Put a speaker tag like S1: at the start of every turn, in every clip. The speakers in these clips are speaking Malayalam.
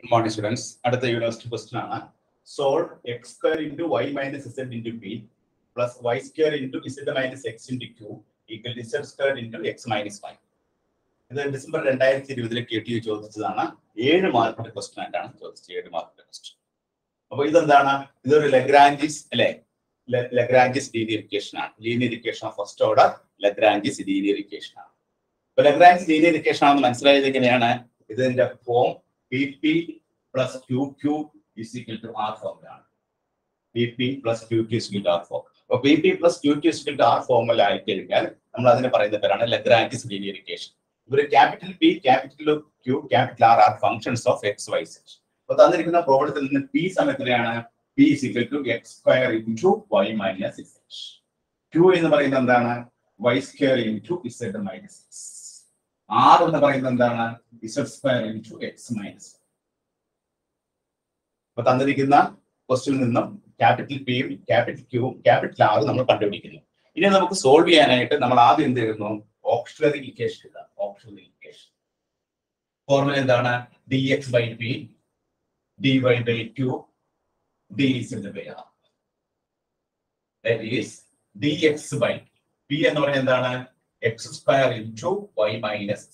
S1: ഗുഡ് മോർണിംഗ് സ്റ്റുഡൻസ് അടുത്ത യൂണിവേഴ്സിറ്റി ക്വസ്റ്റൻ ആണ്. Solve x square into y minus z into b plus y square into z minus x into q equal z square into x minus ഇത് ഡിസംബർ രണ്ടായിരത്തി ഇരുപതിലെ കെ ടി ചോദിച്ചതാണ്. ഏഴ് മാർക്കിന്റെ ക്വസ്റ്റൻ ആയിട്ടാണ് ചോദിച്ചത്. ഏഴ് മാർക്കിന്റെ ക്വസ്റ്റൻ അപ്പൊ ഇതെന്താണ്? ഇതൊരു ലഗ്രാഞ്ചിസ് അല്ലെ? ലഗ്രാഞ്ചിസ് ലീനിയർ ഇക്വേഷൻ ആണ്. Of first order Lagrange's linear equation ആണ്. അപ്പൊ ലഗ്രാഞ്ചിസ് ലീനിയർ ഇക്വേഷൻ ആണെന്ന് മനസ്സിലായത് എങ്ങനെയാണ്? ഇതിന്റെ form p p plus q q is to r ഫോമിലാണ് p p plus q q is r form അപ്പൊ p p plus q q is r ഫോമിൽ ആയി കഴിഞ്ഞാൽ നമ്മൾ അതിനെ പറയുന്ന പേരാണ് ലഗ്രാൻജിസ് ലീനിയറിക്കേഷൻ ഒരു capital p capital q capital r r functions of x y z അപ്പൊ തന്നിരിക്കുന്ന പ്രോബ്ലത്തിൽ നിന്ന് p സമയത്തിലാണ് p is equal to x square into y minus q എന്ന് പറയുന്നത് എന്താണ്? Y square into z minus x r എന്ന് പറയുന്നത് എന്താണ്? സ്ക്വയർ മൈനസ് അപ്പൊ തന്നിരിക്കുന്ന ക്വസ്റ്റിൽ നിന്നും ക്യാപിറ്റൽ പിയും ക്യാപിറ്റൽ ക്യൂവും ക്യാപിറ്റൽ ആറും നമ്മൾ കണ്ടുപിടിക്കുന്നു. ഇനി നമുക്ക് സോൾവ് ചെയ്യാനായിട്ട് നമ്മൾ ആദ്യം എന്ത് ചെയ്യുന്നു? ഓക്സിലറി ഇക്വേഷൻ ഇതാണ് ഓക്സിലറി ഇക്വേഷൻ ഫോർമുല എന്താണ്? D x by p d y by q d z by r is d x by p എന്ന് പറയുന്നത് എന്താണ്? X square into y minus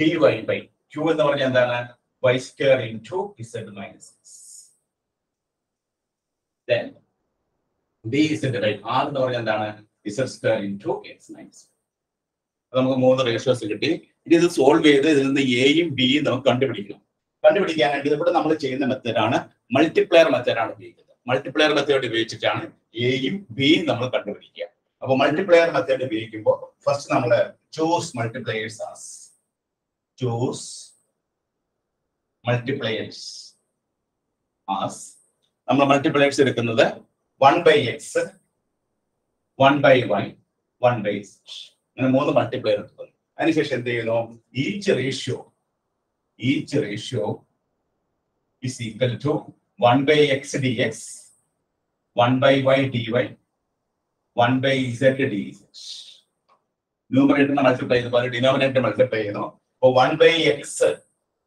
S1: d y by q എന്ന് പറഞ്ഞാൽ എന്താണ്? Y square into z minus then d z by r എന്ന് പറഞ്ഞാൽ എന്താണ്? Z square into x minus നമുക്ക് മൂന്ന് റേഷ്യോസ് കിട്ടി. ഇനി ഇത് സോൾവ് ചെയ്ത് ഇതിൽ നിന്ന് എയും ബിയും നമുക്ക് കണ്ടുപിടിക്കണം. കണ്ടുപിടിക്കാനായിട്ട് ഇവിടെ നമ്മൾ ചെയ്യുന്ന മെത്തേഡാണ് മൾട്ടിപ്ലെയർ മെത്തേഡാണ് ഉപയോഗിക്കുന്നത്. മൾട്ടിപ്ലയർ മെത്തേഡ് ഉപയോഗിച്ചിട്ടാണ് എയും ബിയും നമ്മൾ കണ്ടുപിടിക്കുക. അപ്പൊ മൾട്ടിപ്ലയർ മെത്തേഡ് ഉപയോഗിക്കുമ്പോൾ ഫസ്റ്റ് നമ്മൾ choose multipliers as choose multipliers as നമ്മൾ മൾട്ടിപ്ലയേഴ്സ് എടുക്കുന്നത് one by x one by one one by അങ്ങനെ മൂന്ന് മൾട്ടിപ്ലയർ എടുക്കുന്നു അതിനുശേഷം എന്ത് ചെയ്യുന്നു? Each ratio each ratio is equal to one by x d x one by y d y one by z d numerator multiply ചെയ്തപ്പോൾ ഡിനോമിനേറ്റർ മൾട്ടിപ്ലൈ ചെയ്യുന്നു. അപ്പോൾ one by x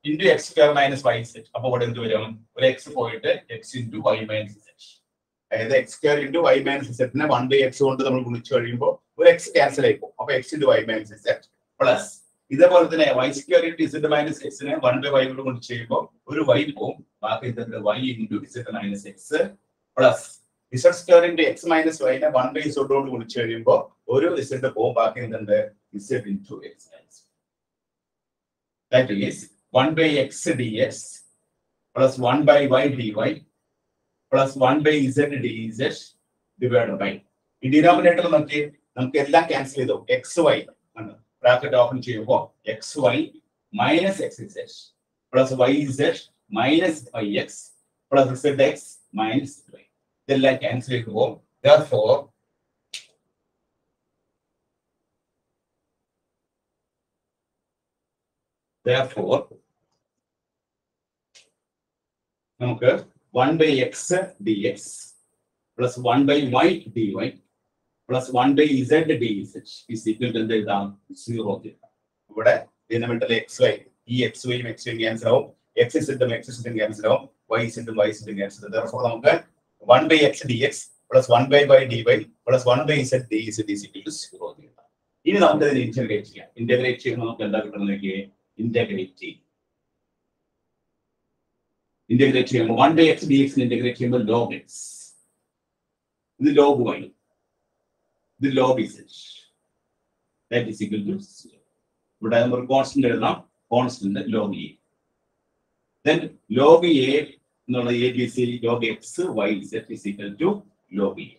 S1: into x square minus y z അപ്പോൾ ഇവിടെ എന്ത് വരും? ഒരു എക്സ് പോയിട്ട് x into y minus z അതായത് x square into y minus സെറ്റിനെ വൺ ബൈ എക്സ് കൊണ്ട് നമ്മൾ ഗുണിച്ചു കഴിയുമ്പോൾ ഒരു എക്സ് ക്യാൻസൽ ആയി പോകും. അപ്പൊ x into y minus z plus ഇതേപോലെ തന്നെ y square into z minus എക്സിനെ one by y കൊണ്ട് ഗുണിച്ച് ചെയ്യുമ്പോൾ ഒരു വൈ പോകും ബാക്കി ഇതൊക്കെ y into z minus x plus z square x minus വൈനെ one by z കൊണ്ട് ഗുണിച്ചു കഴിയുമ്പോൾ ഒരു ഇസഡ് പോകും ബാക്കി എന്തുണ്ട്? Z into x minus that is one by x d x plus one by y d y plus one by z d z divide by ഈ ഡിനോമിനേറ്റർ നോക്കി നമുക്ക് എല്ലാം ക്യാൻസൽ ചെയ്തു. എക്സ് വൈ ബ്രാക്കറ്റ് ഓപ്പൺ ചെയ്യുമ്പോൾ x y minus x z plus y z minus y x plus z x minus y ഇതെല്ലാം ക്യാൻസൽ ചെയ്ത് പോകും therefore therefore നമുക്ക് one by x d x plus one by y d y plus one by z d z is equal to എന്ത് എഴുതാം സീറോ ഇവിടെ ഡിനോമിനേറ്ററിൽ എക്സ് വൈ ഈ എക്സ് വൈയും എക്സ് വൈയും ക്യാൻസൽ ആവും. എക്സ് ഇസഡും എക്സ് ഇസഡും ക്യാൻസൽ ആവും. വൈ ഇസഡും വൈ ഇസഡും ക്യാൻസൽ ആവും. Therefore നമുക്ക് one by x d x plus one by y d y plus one by z d z is equal to zero ഇനി നമുക്ക് ഇതിനെ ഇന്റഗ്രേറ്റ് ചെയ്യാം. ഇന്റഗ്രേറ്റ് ചെയ്യുമ്പോൾ നമുക്ക് എന്താ കിട്ടുന്നത് ഇന്റഗ്രേറ്റ് ഇന്റഗ്രേറ്റ് ചെയ്യുമ്പോൾ one by x d x integrate ചെയ്യുമ്പോൾ ലോഗ് എക്സ് ഇത് ലോഗ് വൈ ഇത് log z that is equal to zero ഇവിടെ നമ്മൾ കോൺസ്റ്റന്റ് എഴുതാം. Constant log a then a എന്നുള്ള a b c log x y z is equal to log a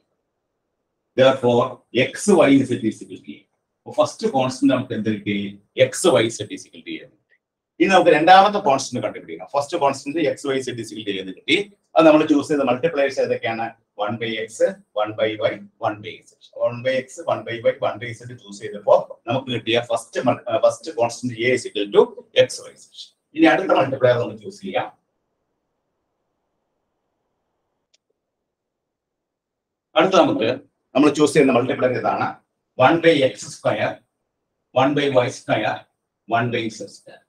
S1: therefore x y z is equal to first constant നമുക്ക് എന്ത് കിട്ടി? X y z is equal to ഇനി നമുക്ക് രണ്ടാമത്തെ കോൺസ്റ്റന്റ് കണ്ടുപിടിക്കണം. First constant x y z is equal to കിട്ടി. അത് നമ്മൾ ചൂസ് ചെയ്ത മൾട്ടിപ്ലൈസ് ഏതൊക്കെയാണ് one by x one by y one by z one by x one by y one by z choose ചെയ്തപ്പോൾ നമുക്ക് കിട്ടിയ first first constant a equal to x y z ഇനി അടുത്ത മൾട്ടിപ്ലയർ നമുക്ക് ചൂസ് ചെയ്യാം. അടുത്ത നമുക്ക് നമ്മൾ ചൂസ് ചെയ്യുന്ന മൾട്ടിപ്ലൈ ഇതാണ് one by x square one by y square one by z square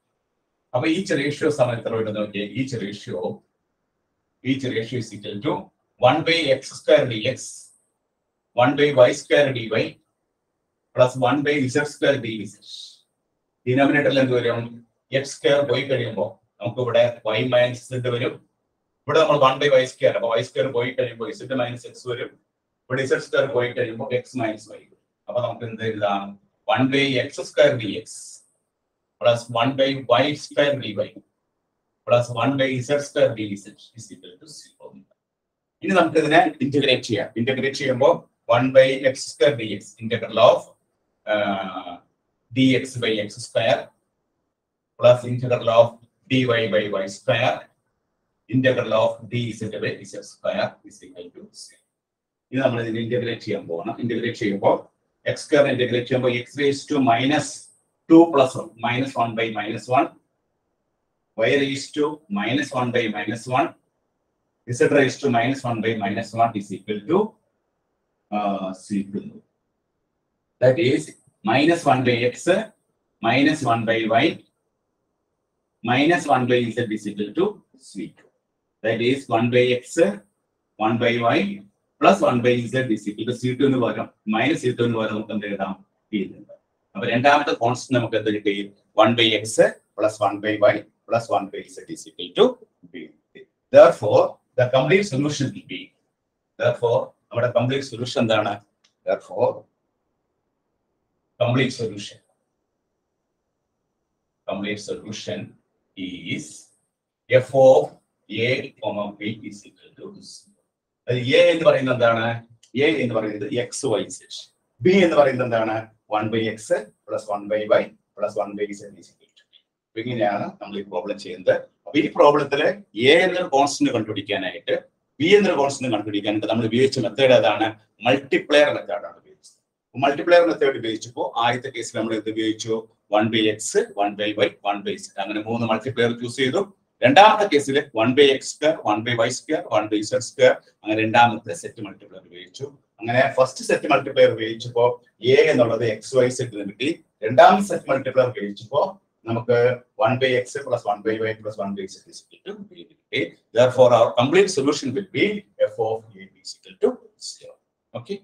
S1: അപ്പൊ ഈ റേഷ്യോ സമയം എത്ര വരുന്നത് നോക്കിയേ? ഈ റേഷ്യോ ഈ ratio is equal to one by x square d x one by y square d y plus one by z square d z ഡിനോമിനേറ്ററിൽ എന്ത് വരും? എക്സ് സ്ക്വയർ പോയി കഴിയുമ്പോൾ നമുക്ക് ഇവിടെ വൈ മൈനസ് ഇസഡ് വരും. ഇവിടെ നമ്മൾ വൺ ബൈ വൈ സ്ക്വയർ അപ്പൊ വൈ സ്ക്വയർ പോയി കഴിയുമ്പോൾ ഇസഡ് മൈനസ് എക്സ് വരും. ഇവിടെ ഇസഡ് സ്ക്വയർ പോയി കഴിയുമ്പോൾ എക്സ് മൈനസ് വൈ അപ്പൊ നമുക്ക് എന്ത് എഴുതാം? One by x square d x plus one by y square d y plus one by z square d z is equal to zero ഇനി നമുക്ക് ഇതിനെ ഇന്റഗ്രേറ്റ് ചെയ്യാം. ഇന്റഗ്രേറ്റ് ചെയ്യുമ്പോൾ one by x square d x integral of d x by x square plus integral of d y by y square integral of d z by z square is equal to zero ഇത് നമ്മൾ ഇതിനെ ഇന്റഗ്രേറ്റ് ചെയ്യാൻ പോകണം ഇന്റഗ്രേറ്റ് ചെയ്യുമ്പോൾ എക്സ് സ്ക്വയർ ഇന്റഗ്രേറ്റ് ചെയ്യുമ്പോൾ x raise to minus two plus one minus one by minus one y raise to minus one by minus one z raised to minus 1 by minus 1 is equal to uh, C2. That is minus 1 by x minus 1 by y minus 1 by z is equal to C2. That is 1 by x 1 by y plus one by z is ഇപ്പൊ സി ടു എന്ന് പകരം മൈനസ് സി ടു എന്ന് പകരം നമുക്ക് എന്ത് എഴുതാം പി എഴുതാം അപ്പൊ രണ്ടാമത്തെ കോൺസ്റ്റന്റ് നമുക്ക് എന്ത് കിട്ടുകയും one by x plus one by y plus one by z is equal to b therefore the complete solution will be therefore നമ്മുടെ കംപ്ലീറ്റ് സൊല്യൂഷൻ എന്താണ് therefore complete solution complete solution is f of a comma b is equal to 0 a എന്ന് പറയുന്നത് എന്താണ്? എ എന്ന് പറയുന്നത് എക്സ് വൈ സെറ്റ് ബി എന്ന് പറയുന്നത് എന്താണ്? One by x plus one by y plus one by z ഇങ്ങനെയാണ് നമ്മൾ ഈ പ്രോബ്ലം ചെയ്യുന്നത്. അപ്പൊ ഈ പ്രോബ്ലത്തിൽ എ എന്നൊരു കോൺസ്റ്റന്റ് കണ്ടുപിടിക്കാനായിട്ട് ബി എന്നൊരു കോൺസ്റ്റന്റ് കണ്ടുപിടിക്കാനായിട്ട് നമ്മൾ ഉപയോഗിച്ച മെത്തേഡ് ഏതാണ്? മൾട്ടിപ്ലെയർ മെത്തേഡാണ് ഉപയോഗിച്ചത്. മൾട്ടിപ്ലെയർ മെത്തേഡ് ഉപയോഗിച്ചപ്പോൾ ആദ്യത്തെ കേസിൽ നമ്മൾ എന്ത് ഉപയോഗിച്ചു? One by x one by y one by z അങ്ങനെ മൂന്ന് മൾട്ടിപ്ലെയർ ചൂസ് ചെയ്തു. രണ്ടാമത്തെ കേസിൽ one by x square one by y square one by z square അങ്ങനെ രണ്ടാമത്തെ സെറ്റ് മൾട്ടിപ്ലയർ ഉപയോഗിച്ചു. അങ്ങനെ ഫസ്റ്റ് സെറ്റ് മൾട്ടിപ്ലയർ ഉപയോഗിച്ചപ്പോൾ എ എന്നുള്ളത് എക്സ് വൈ സെറ്റ് കിട്ടി. രണ്ടാമത്തെ സെറ്റ് മൾട്ടിപ്ലയർ ഉപയോഗിച്ചപ്പോൾ നമുക്ക് one by x plus one by y plus one by z കിട്ടി. Therefore our our complete solution will be F of A B C equal to zero okay?